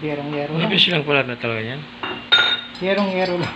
Yerong-yero lang. Mabilis lang pala na talaga yan. Yerong-yero lang.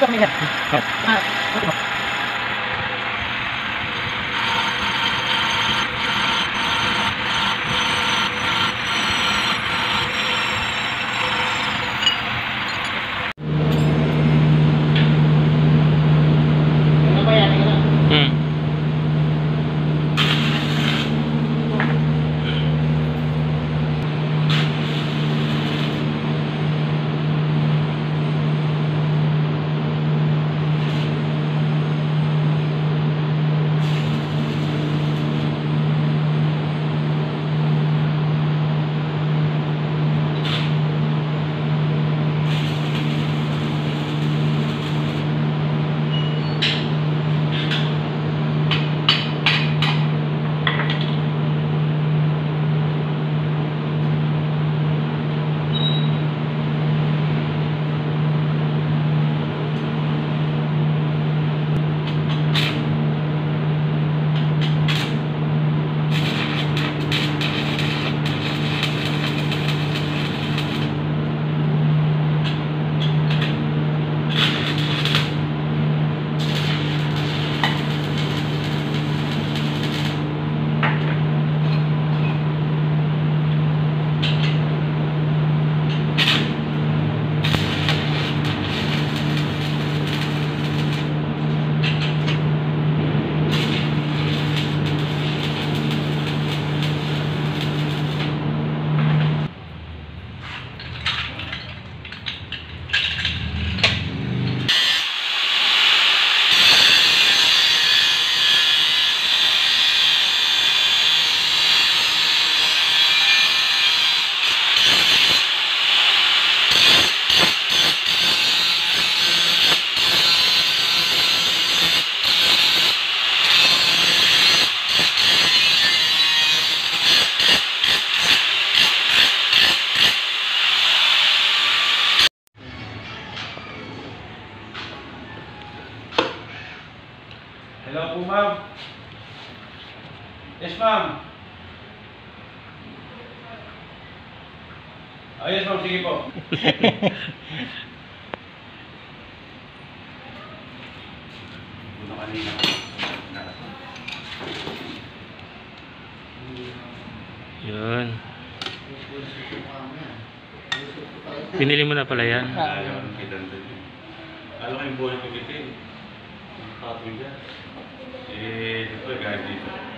cái ma'am. Ah, yes, ma'am. Sige po. Una kanina. Yun. Pinili mo na pala yan. Ayaw ng kidandan yun. Alam ko yung buhay ko bitin. Ang tapon dyan. Eh, ito gaya dito.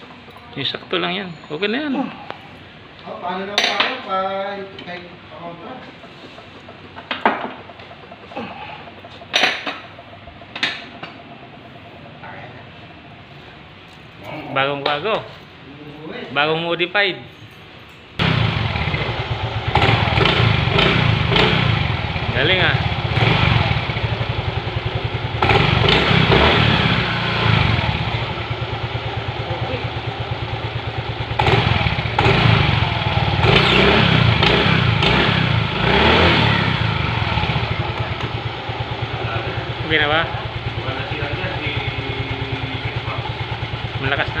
Yung sakto lang yan. Okay na yan. Oh, paano na palo? Pa, kahit pakontra. Bagong bago. Bagong modified. Galing ah. Months. Malakas na.